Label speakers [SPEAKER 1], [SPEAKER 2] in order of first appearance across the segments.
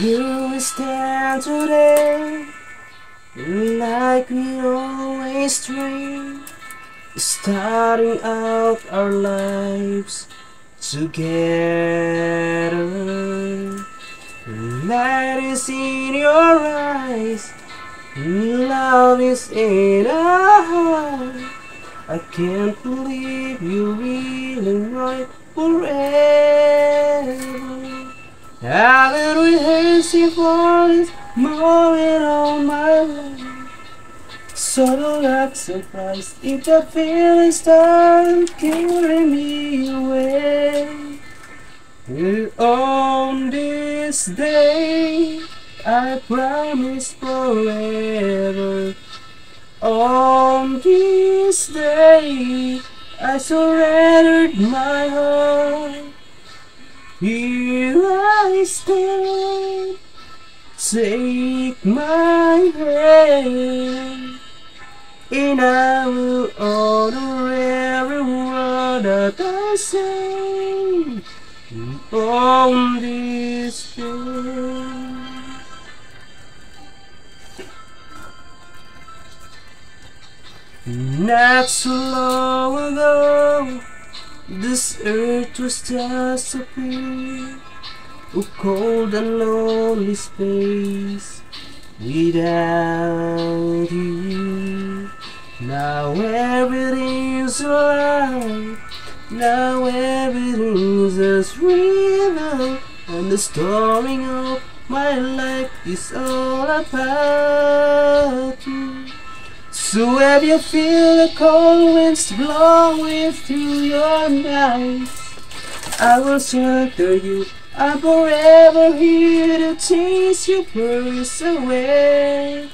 [SPEAKER 1] Here we stand today, like we always dream, starting out our lives together. Light is in your eyes, love is in our heart. I can't believe you really right forever. Been rehearsing for this moment all my life. So don't act surprised if the feelings start carrying me away. And on this day, I promise forever. On this day, I surrendered my heart. Here I stand, take my hand, and I will honor every word that I say on this day. Not so long ago, this earth was just a pit, a cold and lonely space without you. Now everything's alive, now everything's as real, and the story of my life is all about you. So if you feel the cold winds blowing through your eyes, I will shelter you. I'm forever here to chase your worries away.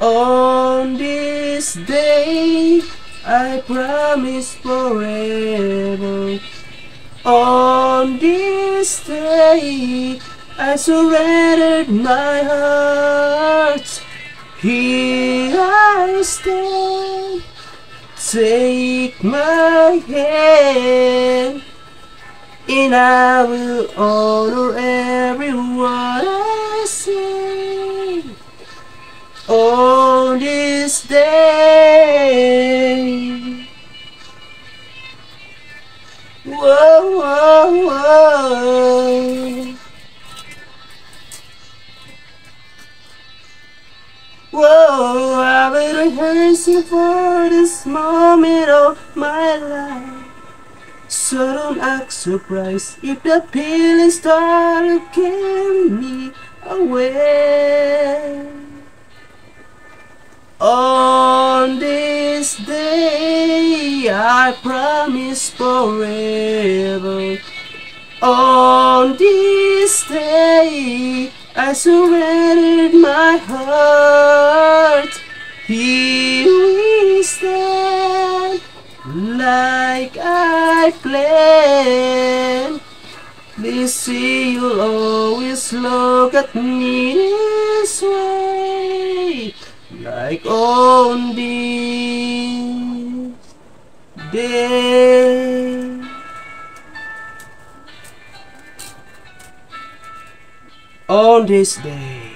[SPEAKER 1] On this day, I promise forever. On this day, I surrendered my heart. Here Stand, take my hand, and I will honor every word I say on this day. Whoa, whoa, whoa. Whoa, I've been rehearsing for this moment of my life. So don't act surprised if the feelings start to carry me away. On this day, I promise forever. On this day, I surrendered my heart. Here we stand, like I planned. Please see you'll always look at me this way, like on this day. On this day.